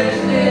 Thursday.